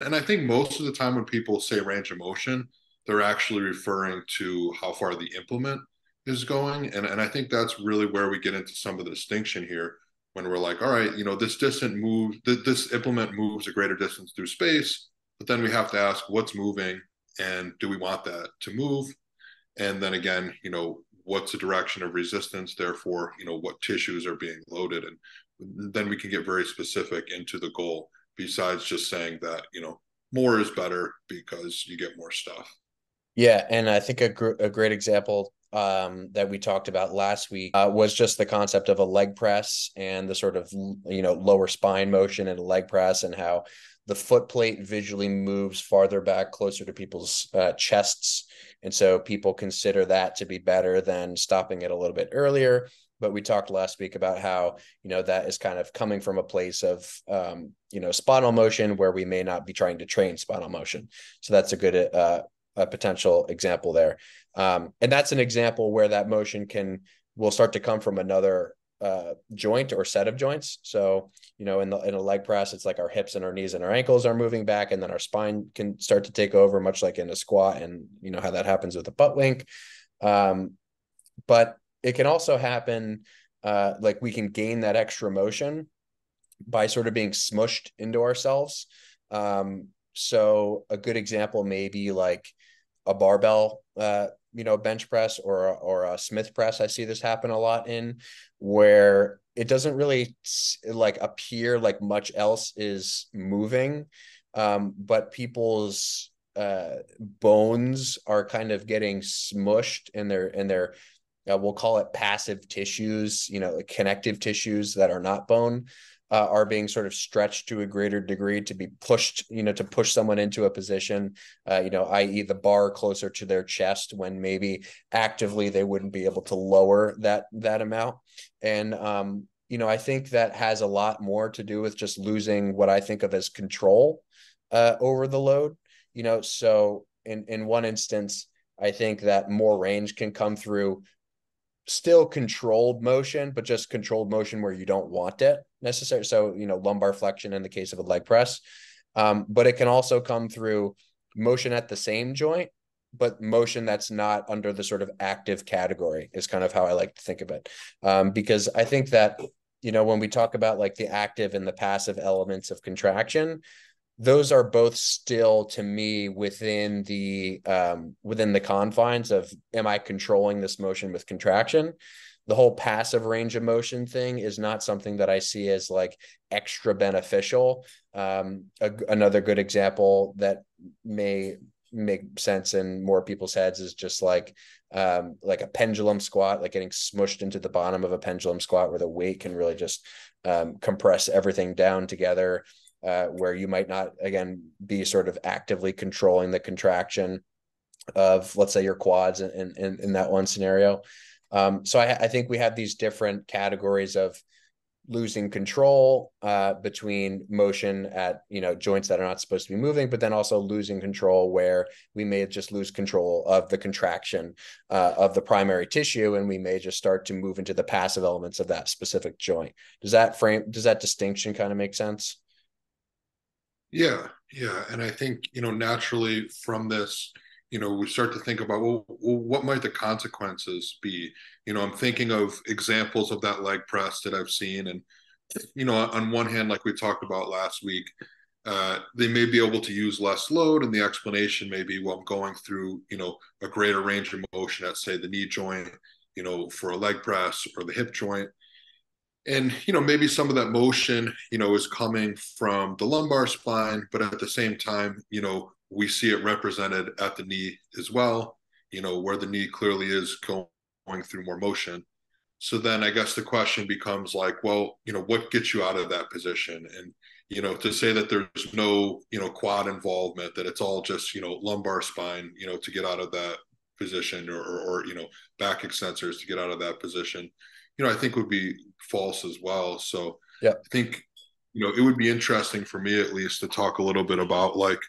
And I think most of the time when people say range of motion, they're actually referring to how far the implement is going. And, and I think that's really where we get into some of the distinction here when we're like, all right, you know, this distant move, th- this implement moves a greater distance through space, but then we have to ask what's moving and do we want that to move? And then again, you know, what's the direction of resistance? Therefore, you know, what tissues are being loaded? And then we can get very specific into the goal besides just saying that, you know, more is better because you get more stuff. Yeah. And I think a, gr- a great example um, that we talked about last week uh, was just the concept of a leg press and the sort of you know lower spine motion in a leg press and how the foot plate visually moves farther back closer to people's uh, chests and so people consider that to be better than stopping it a little bit earlier but we talked last week about how you know that is kind of coming from a place of um, you know spinal motion where we may not be trying to train spinal motion so that's a good uh, a potential example there um, and that's an example where that motion can will start to come from another uh, joint or set of joints. So, you know, in the in a leg press, it's like our hips and our knees and our ankles are moving back, and then our spine can start to take over, much like in a squat, and you know how that happens with a butt wink. Um, but it can also happen uh, like we can gain that extra motion by sort of being smushed into ourselves. Um, so a good example may be like a barbell uh, you know bench press or or a Smith press. I see this happen a lot in where it doesn't really like appear like much else is moving, um, but people's uh, bones are kind of getting smushed in their in their uh, we'll call it passive tissues, you know, connective tissues that are not bone uh, are being sort of stretched to a greater degree to be pushed, you know, to push someone into a position, uh, you know, i.e., the bar closer to their chest when maybe actively they wouldn't be able to lower that that amount. And um, you know, I think that has a lot more to do with just losing what I think of as control uh, over the load. You know, so in in one instance, I think that more range can come through still controlled motion, but just controlled motion where you don't want it necessarily. So, you know, lumbar flexion in the case of a leg press. Um, but it can also come through motion at the same joint, but motion that's not under the sort of active category is kind of how I like to think of it. Um, because I think that, you know, when we talk about like the active and the passive elements of contraction, those are both still to me within the um, within the confines of am I controlling this motion with contraction? The whole passive range of motion thing is not something that I see as like extra beneficial. Um, a, another good example that may make sense in more people's heads is just like um, like a pendulum squat, like getting smushed into the bottom of a pendulum squat where the weight can really just um, compress everything down together uh, where you might not again be sort of actively controlling the contraction of let's say your quads in in, in that one scenario. Um, so I, I, think we have these different categories of losing control uh, between motion at you know joints that are not supposed to be moving but then also losing control where we may just lose control of the contraction uh, of the primary tissue and we may just start to move into the passive elements of that specific joint. Does that frame does that distinction kind of make sense yeah, yeah, and I think you know naturally from this, you know, we start to think about well, what might the consequences be? You know, I'm thinking of examples of that leg press that I've seen, and you know, on one hand, like we talked about last week, uh, they may be able to use less load, and the explanation may be, well, I'm going through, you know, a greater range of motion at say the knee joint, you know, for a leg press or the hip joint and you know maybe some of that motion you know is coming from the lumbar spine but at the same time you know we see it represented at the knee as well you know where the knee clearly is going through more motion so then i guess the question becomes like well you know what gets you out of that position and you know to say that there's no you know quad involvement that it's all just you know lumbar spine you know to get out of that position or, or, or you know back extensors to get out of that position you know, I think would be false as well. So yeah, I think, you know, it would be interesting for me at least to talk a little bit about like,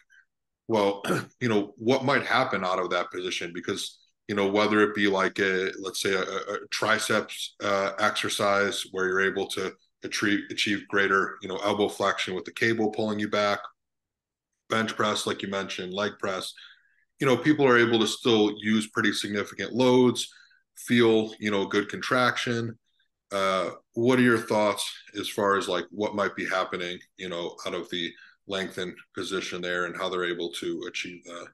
well, you know, what might happen out of that position because, you know, whether it be like a, let's say a, a triceps uh, exercise where you're able to achieve, achieve greater, you know, elbow flexion with the cable pulling you back, bench press, like you mentioned, leg press, you know, people are able to still use pretty significant loads, feel, you know, good contraction. Uh, what are your thoughts as far as like what might be happening, you know, out of the lengthened position there and how they're able to achieve that?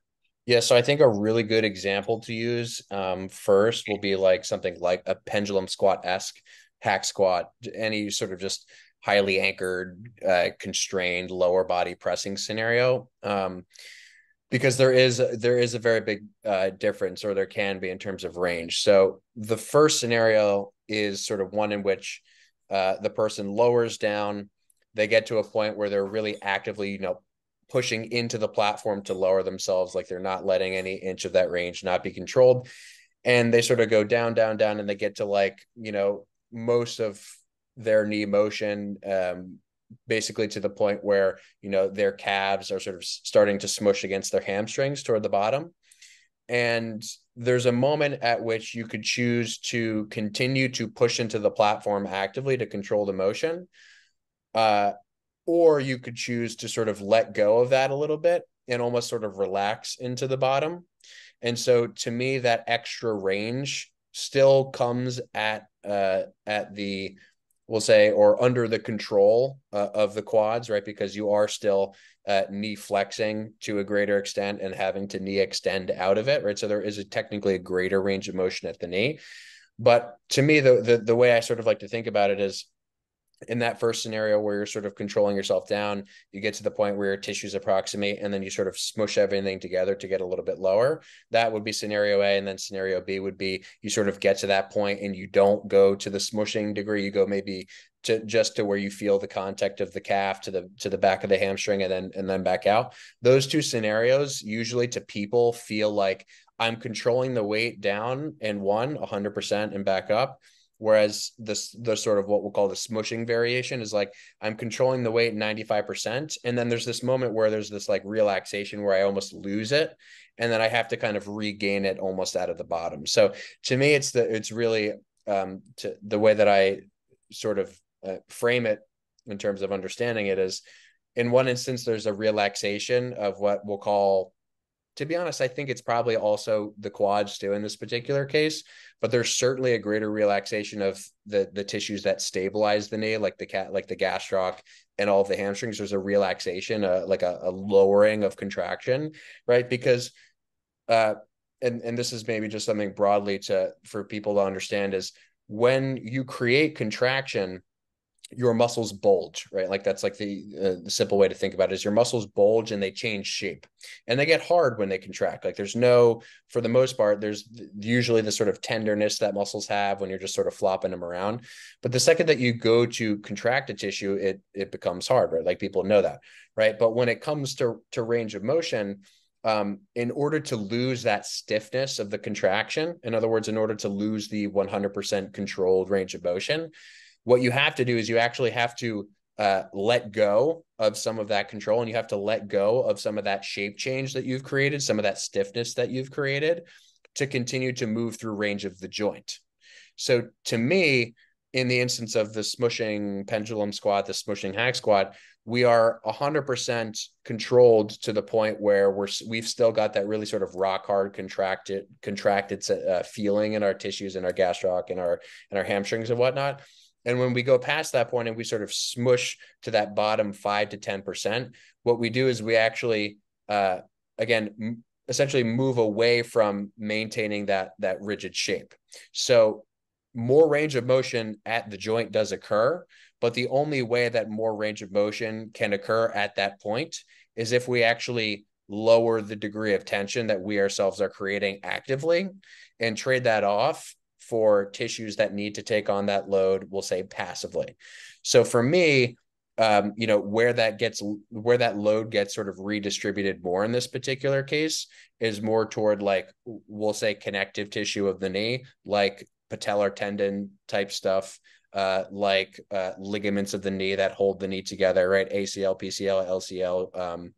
Yeah, so I think a really good example to use um, first will be like something like a pendulum squat esque hack squat, any sort of just highly anchored, uh, constrained lower body pressing scenario. Um, because there is there is a very big uh, difference, or there can be in terms of range. So the first scenario is sort of one in which uh, the person lowers down, they get to a point where they're really actively, you know, pushing into the platform to lower themselves like they're not letting any inch of that range not be controlled and they sort of go down down down and they get to like you know most of their knee motion um basically to the point where you know their calves are sort of starting to smush against their hamstrings toward the bottom and there's a moment at which you could choose to continue to push into the platform actively to control the motion uh, or you could choose to sort of let go of that a little bit and almost sort of relax into the bottom. And so to me, that extra range still comes at uh, at the we'll say or under the control uh, of the quads right? Because you are still uh, knee flexing to a greater extent and having to knee extend out of it right? So there is a technically a greater range of motion at the knee. But to me the, the the way i sort of like to think about it is in that first scenario where you're sort of controlling yourself down, you get to the point where your tissues approximate and then you sort of smush everything together to get a little bit lower. That would be scenario A. And then scenario B would be you sort of get to that point and you don't go to the smushing degree. You go maybe to just to where you feel the contact of the calf to the to the back of the hamstring and then and then back out. Those two scenarios usually to people feel like I'm controlling the weight down in one 100% and back up Whereas this the sort of what we'll call the smushing variation is like I'm controlling the weight 95%. And then there's this moment where there's this like relaxation where I almost lose it. And then I have to kind of regain it almost out of the bottom. So to me, it's the it's really um to the way that I sort of uh, frame it in terms of understanding it is in one instance there's a relaxation of what we'll call to be honest, I think it's probably also the quads too in this particular case, but there's certainly a greater relaxation of the the tissues that stabilize the knee, like the cat, like the gastroc and all of the hamstrings. There's a relaxation, uh, like a, a lowering of contraction, right? Because, uh, and and this is maybe just something broadly to for people to understand is when you create contraction your muscles bulge, right? Like that's like the, uh, the simple way to think about it is your muscles bulge and they change shape and they get hard when they contract. Like there's no, for the most part, there's usually the sort of tenderness that muscles have when you're just sort of flopping them around. But the second that you go to contract a tissue, it it becomes hard, right? Like people know that, right? But when it comes to to range of motion, um, in order to lose that stiffness of the contraction, in other words, in order to lose the 100% controlled range of motion, what you have to do is you actually have to uh, let go of some of that control and you have to let go of some of that shape change that you've created, some of that stiffness that you've created to continue to move through range of the joint. So to me, in the instance of the smushing pendulum squat, the smushing hack squat, we are 100% controlled to the point where we're we've still got that really sort of rock hard contracted contracted uh, feeling in our tissues and our gastroc and our and our hamstrings and whatnot and when we go past that point and we sort of smush to that bottom five to 10%, what we do is we actually, uh, again, m- essentially move away from maintaining that, that rigid shape. So more range of motion at the joint does occur, but the only way that more range of motion can occur at that point is if we actually lower the degree of tension that we ourselves are creating actively and trade that off for tissues that need to take on that load, we'll say passively. So for me, um, you know, where that gets where that load gets sort of redistributed more in this particular case is more toward like we'll say connective tissue of the knee, like patellar tendon type stuff, uh, like uh, ligaments of the knee that hold the knee together, right? ACL, PCL, LCL, um,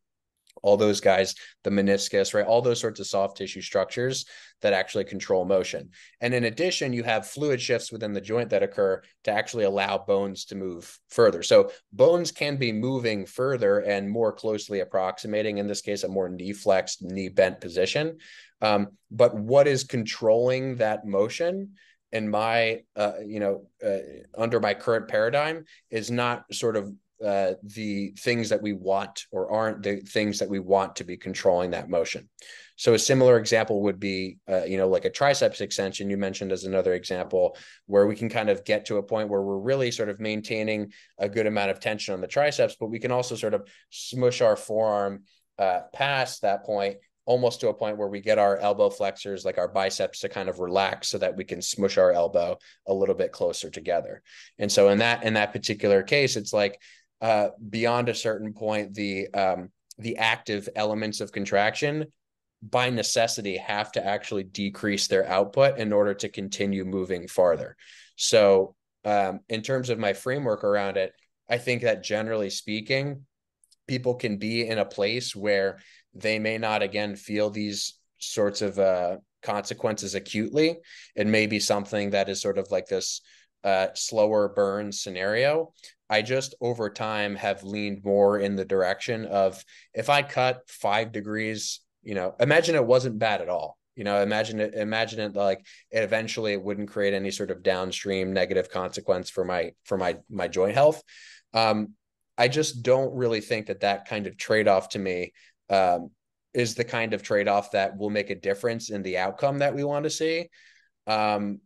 all those guys, the meniscus, right? All those sorts of soft tissue structures that actually control motion. And in addition, you have fluid shifts within the joint that occur to actually allow bones to move further. So bones can be moving further and more closely approximating, in this case, a more knee flexed, knee bent position. Um, but what is controlling that motion? in my uh, you know uh, under my current paradigm is not sort of uh, the things that we want or aren't the things that we want to be controlling that motion. So a similar example would be, uh, you know, like a triceps extension you mentioned as another example, where we can kind of get to a point where we're really sort of maintaining a good amount of tension on the triceps, but we can also sort of smush our forearm uh, past that point almost to a point where we get our elbow flexors, like our biceps, to kind of relax so that we can smush our elbow a little bit closer together. And so in that in that particular case, it's like uh, beyond a certain point, the um, the active elements of contraction by necessity have to actually decrease their output in order to continue moving farther. So, um, in terms of my framework around it, I think that generally speaking, people can be in a place where they may not again feel these sorts of uh, consequences acutely. It may be something that is sort of like this uh, slower burn scenario. I just over time have leaned more in the direction of if I cut five degrees, you know, imagine it wasn't bad at all. You know, imagine it, imagine it like it eventually it wouldn't create any sort of downstream negative consequence for my for my my joint health. Um, I just don't really think that that kind of trade off to me um, is the kind of trade off that will make a difference in the outcome that we want to see. Um,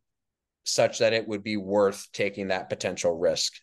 such that it would be worth taking that potential risk.